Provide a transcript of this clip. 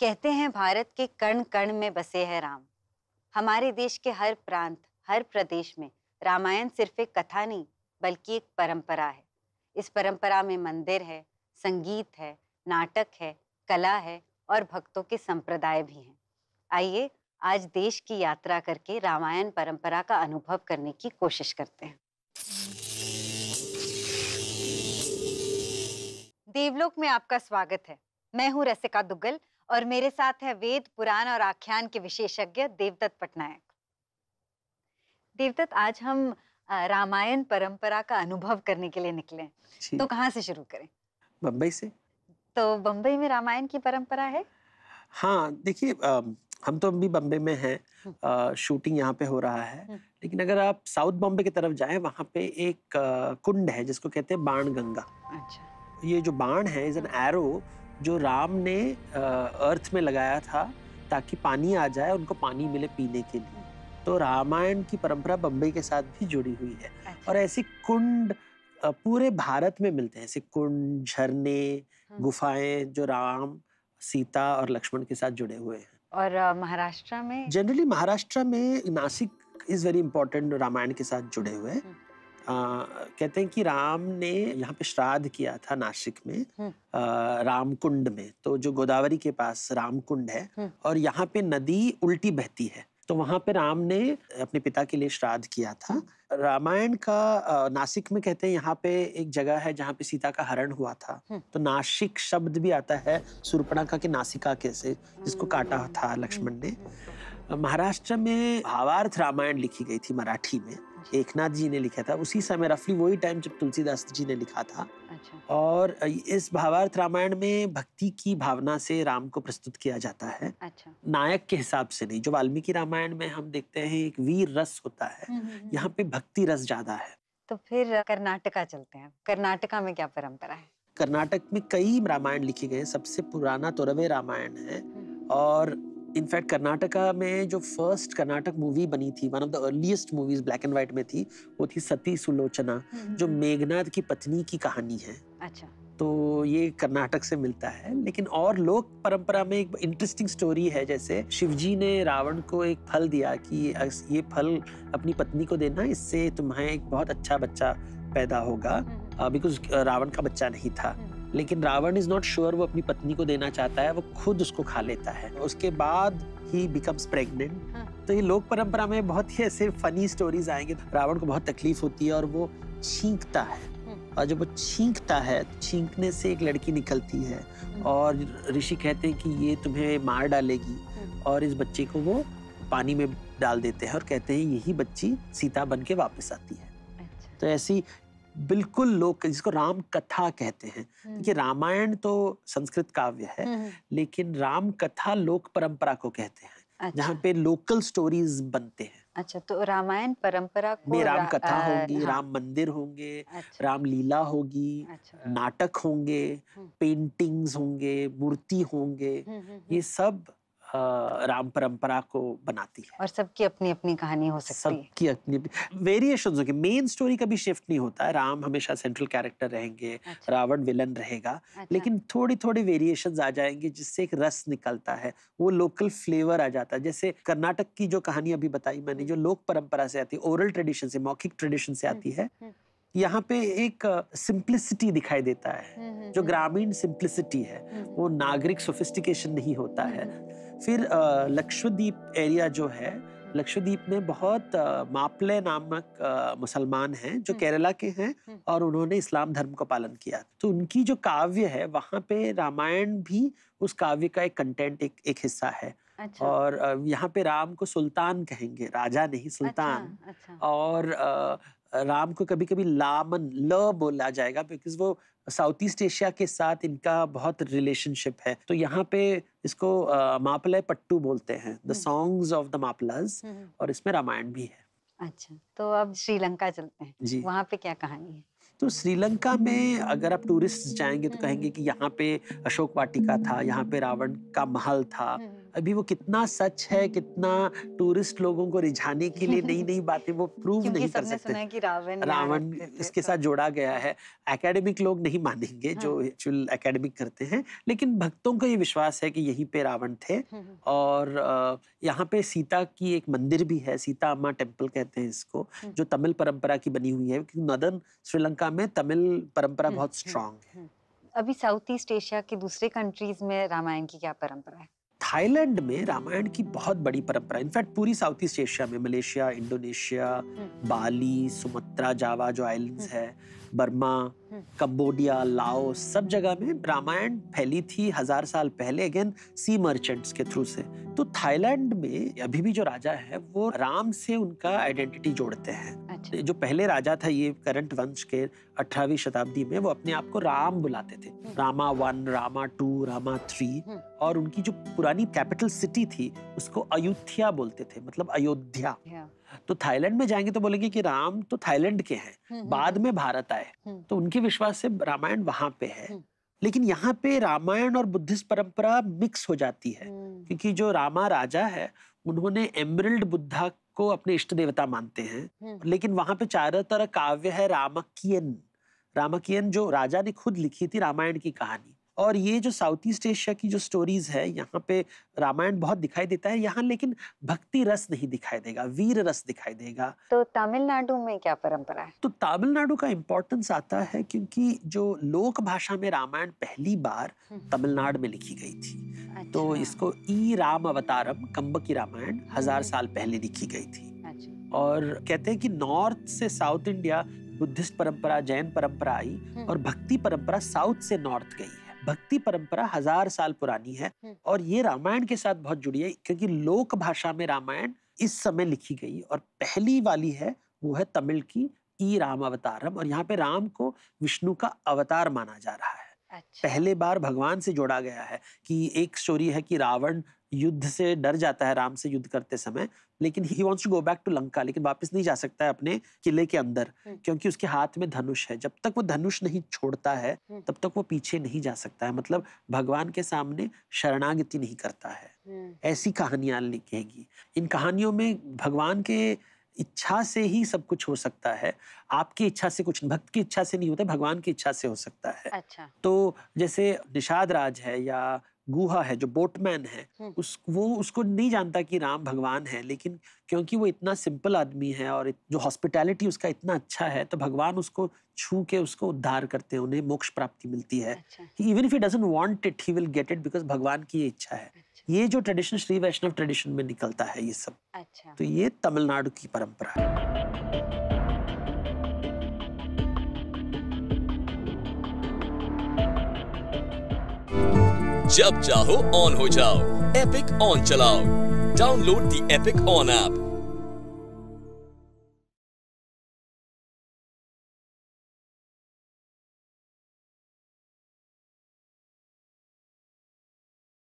कहते हैं, भारत के कण कण में बसे हैं राम। हमारे देश के हर प्रांत, हर प्रदेश में रामायण सिर्फ़ एक कथा नहीं, बल्कि एक परंपरा है। इस परंपरा में मंदिर है, संगीत है, नाटक है, कला है और भक्तों के संप्रदाय भी हैं। आइए, आज देश की यात्रा करके रामायण परंपरा का अनुभव करने की कोशिश करते हैं। देवलोक में आपका स्वागत है। मैं हूँ रसिका दुग्गल और मेरे साथ है वेद पुराण और आख्यान के विशेषज्ञ देवदत्त पटनायक। देवदत्त आज हम रामायण परंपरा का अनुभव करने के लिए निकले तो कहाँ से शुरू करें? बम्बई से। तो बम्बई में रामायण की परंपरा है? हाँ देखिए हम तो अभी बम्बे में हैं। हम्म। शूटिंग यहाँ पे हो रहा है। हम्म। लेकिन अगर आप साउथ बॉम्बे की तरफ़ जाएँ वहाँ पे एक कुंड है जिसको कहते हैं बाण गंगा अच्छा। ये जो बाण है इज़ एन एरो जो राम ने अर्थ में लगाया था ताकि पानी आ जाए उनको पानी मिले पीने के लिए। तो रामायण की परंपरा बम्बई के साथ भी जुड़ी हुई है। अच्छा। और ऐसी कुंड पूरे भारत में मिलते हैं। ऐसे कुंड झरने हाँ। गुफाएँ जो राम सीता और लक्ष्मण के साथ जुड़े हुए हैं। और महाराष्ट्र में? जनरली महाराष्ट्र में Nashik is very important Ramayana के साथ जुड़े हुए हैं। कहते हैं कि राम ने यहाँ पे श्राद्ध किया था नासिक में राम कुंड में। तो जो गोदावरी के पास रामकुंड है और यहाँ पे नदी उल्टी बहती है। तो वहाँ पे राम ने अपने पिता के लिए श्राद्ध किया था। रामायण का नासिक में कहते हैं यहाँ पे एक जगह है जहाँ पे सीता का हरण हुआ था। तो नासिक शब्द भी आता है सुरपणखा के नासिका कैसे जिसको काटा था लक्ष्मण ने। महाराष्ट्र में भावार्थ रामायण लिखी गई थी मराठी में। एक नाथ जी ने लिखा था। उसी समय रफली वही टाइम जब तुलसीदास जी ने लिखा था। अच्छा। और इस भावार्थ रामायण में भक्ति की भावना से राम को प्रस्तुत किया जाता है। अच्छा। नायक के हिसाब से नहीं जो वाल्मीकि रामायण में हम देखते हैं एक वीर रस होता है। हम्म, हम्म, हम्म। यहाँ पे भक्ति रस ज़्यादा है। तो फिर कर्नाटका चलते हैं। कर्नाटका में क्या परंपरा है? कर्नाटक में कई रामायण लिखे गए सबसे पुराना तोरवे रामायण है। और इनफैक्ट कर्नाटका में जो फ़र्स्ट कर्नाटक मूवी बनी थी one of the earliest movies black and white में थी वो थी सती सुलोचना हम्म, जो हम्म। मेघनाथ की पत्नी की कहानी है। अच्छा। तो ये कर्नाटक से मिलता है। लेकिन और लोक परंपरा में एक इंटरेस्टिंग स्टोरी है जैसे शिवजी ने रावण को एक फल दिया कि ये फल अपनी पत्नी को देना इससे तुम्हें एक बहुत अच्छा बच्चा पैदा होगा। बिकॉज़ हम्म, रावण का बच्चा नहीं था। लेकिन रावण इज़ नॉट श्योर वो अपनी पत्नी को देना चाहता है वो खुद उसको खा लेता है उसके बाद ही बिकम्स प्रेग्नेंट तो ये लोक परंपरा में बहुत ही ऐसे फनी स्टोरीज आएँगे रावण को बहुत तकलीफ़ होती है और वो छींकता है हम्म। और जब वो छींकता है छींकने से एक लड़की निकलती है हम्म। और ऋषि कहते हैं कि ये तुम्हें मार डालेगी हम्म। और इस बच्चे को वो पानी में डाल देते हैं और कहते हैं यही बच्ची सीता बन के वापस आती है अच्छा। तो ऐसी बिल्कुल लोक जिसको राम कथा कहते हैं देखिए रामायण तो संस्कृत काव्य है लेकिन राम कथा लोक परंपरा को कहते हैं अच्छा। जहाँ पे लोकल स्टोरीज बनते हैं अच्छा तो रामायण परंपरा को में राम कथा होगी हाँ। राम मंदिर होंगे अच्छा। राम लीला होगी अच्छा। नाटक होंगे पेंटिंग्स होंगे मूर्ति होंगे ये सब राम परंपरा को बनाती है। और सबकी अपनी अपनी कहानी हो सकती सब है। सबकी अपनी वेरिएशन होगी मेन स्टोरी कभी शिफ्ट नहीं होता है। राम हमेशा सेंट्रल कैरेक्टर रहेंगे अच्छा। रावण विलन रहेगा। अच्छा। लेकिन थोड़ी थोड़ी वेरिएशन आ जाएँगे जिससे एक रस निकलता है। वो लोकल फ्लेवर आ जाता है। जैसे कर्नाटक की जो कहानी अभी बताई मैंने जो लोक परंपरा से आती है ओरल ट्रेडिशन से मौखिक ट्रेडिशन से आती है हम्म, हम्म। यहाँ पे एक सिंप्लिसिटी दिखाई देता है। हम्म, जो ग्रामीण सिंप्लिसिटी है वो नागरिक सोफिस्टिकेशन नहीं होता है। फिर लक्षद्वीप एरिया जो है लक्षद्वीप में बहुत मापले नामक मुसलमान हैं जो हम्म। केरला के हैं हम्म। और उन्होंने इस्लाम धर्म का पालन किया तो उनकी जो काव्य है वहाँ पे रामायण भी उस काव्य का एक कंटेंट एक एक हिस्सा है अच्छा। और यहाँ पे राम को सुल्तान कहेंगे राजा नहीं सुल्तान अच्छा, अच्छा। और राम को कभी कभी लामन ल बोला जाएगा बिकॉज़ वो साउथ ईस्ट एशिया के साथ इनका बहुत रिलेशनशिप है। तो यहाँ पे इसको मापलय पट्टू बोलते हैं। The songs of the Mappilas और इसमें रामायण भी है। अच्छा तो अब श्रीलंका चलते हैं। जी। वहाँ पे क्या कहानी है? तो श्रीलंका में अगर आप टूरिस्ट जाएँगे तो कहेंगे कि यहाँ पे अशोक वाटिका था यहाँ पे रावण का महल था। अभी वो कितना सच है कितना टूरिस्ट लोगों को रिझाने के लिए नई नई बातें वो प्रूव नहीं कर सकते। सुना है कि रावण रावण इसके साथ जोड़ा गया है। एकेडमिक लोग नहीं मानेंगे हाँ। जो एक्चुअल एकेडमिक करते हैं लेकिन भक्तों का ये विश्वास है कि यहीं पे रावण थे और यहाँ पे सीता की एक मंदिर भी है सीता अम्मा टेंपल कहते हैं इसको जो तमिल परंपरा की बनी हुई है क्योंकि नदन श्रीलंका में तमिल परंपरा बहुत स्ट्रांग है। अभी साउथ ईस्ट एशिया के दूसरे कंट्रीज़ में रामायण की क्या परंपरा है? थाईलैंड में रामायण की बहुत बड़ी परंपरा इनफैक्ट पूरी साउथ ईस्ट एशिया में Malaysia Indonesia Bali Sumatra Java जो आइलैंड्स है बर्मा कंबोडिया लाओ सब जगह में रामायण फैली थी हज़ार साल पहले अगेन सी मर्चेंट्स के थ्रू से। तो थाईलैंड में अभी भी जो राजा है वो राम से उनका आइडेंटिटी जोड़ते हैं। जो पहले राजा था ये करंट वंश के अठारहवीं शताब्दी में वो अपने आप को राम बुलाते थे। हम्म। Rama one Rama two Rama three hmm. और उनकी जो पुरानी कैपिटल सिटी थी उसको अयोध्या बोलते थे मतलब अयोध्या। तो थाईलैंड में जाएँगे तो बोलेंगे कि राम तो थाईलैंड के हैं हम्म, बाद में भारत आए। तो उनके विश्वास से रामायण वहाँ पे है। लेकिन यहाँ पे रामायण और बुद्धिस्ट परंपरा मिक्स हो जाती है क्योंकि जो रामा राजा है उन्होंने एमरल्ड बुद्धा को अपने इष्ट देवता मानते हैं। लेकिन वहाँ पे चारों तरह काव्य है रामकियन। रामकियन जो राजा ने खुद लिखी थी रामायण की कहानी। और ये जो साउथ ईस्ट एशिया की जो स्टोरीज है यहाँ पे रामायण बहुत दिखाई देता है यहाँ लेकिन भक्ति रस नहीं दिखाई देगा वीर रस दिखाई देगा। तो तमिलनाडु में क्या परंपरा है? तो तमिलनाडु का इम्पोर्टेंस आता है क्योंकि जो लोक भाषा में रामायण पहली बार हम्म। तमिलनाडु में लिखी गई थी। अच्छा। तो इसको ई राम अवतारम कम्ब की रामायण हज़ार हम्म। साल पहले लिखी गई थी अच्छा। और कहते हैं कि नॉर्थ से साउथ इंडिया बुद्धिस्ट परंपरा जैन परंपरा आई हम्म। और भक्ति परंपरा साउथ से नॉर्थ गई है भक्ति परंपरा हज़ार साल पुरानी है हम्म। और ये रामायण के साथ बहुत जुड़ी है क्योंकि लोक भाषा में रामायण इस समय लिखी गई और पहली वाली है वो है तमिल की ई राम अवतारम और यहाँ पे राम को विष्णु का अवतार माना जा रहा है अच्छा। पहले बार भगवान से जोड़ा गया है कि एक स्टोरी है कि रावण युद्ध से डर जाता है राम से युद्ध करते समय लेकिन he wants to go back to Lanka लेकिन वापस नहीं जा सकता है अपने किले के अंदर हम्म। क्योंकि उसके हाथ में धनुष है जब तक वो धनुष नहीं छोड़ता है हम्म। तब तक वो पीछे नहीं जा सकता है मतलब भगवान के सामने शरणागति नहीं करता है हम्म। ऐसी कहानियाँ लिखेगी इन कहानियों में भगवान के इच्छा से ही सब कुछ हो सकता है आपकी इच्छा से कुछ भक्त की इच्छा से नहीं होता भगवान की इच्छा से हो सकता है अच्छा। तो जैसे निषाद राज है या गुहा है जो बोटमैन है हम्म। उस वो उसको नहीं जानता कि राम भगवान है लेकिन क्योंकि वो इतना सिंपल आदमी है और जो हॉस्पिटैलिटी उसका इतना अच्छा है तो भगवान उसको छू के उसको उद्धार करते हैं उन्हें मोक्ष प्राप्ति मिलती है even if he doesn't want it he will get it because भगवान की ये इच्छा है अच्छा। ये जो ट्रेडिशन श्री वैष्णव ट्रेडिशन में निकलता है ये सब अच्छा। तो ये तमिलनाडु की परंपरा है। जब चाहो ऑन हो जाओ एपिक ऑन चलाओ। Download the Epic On app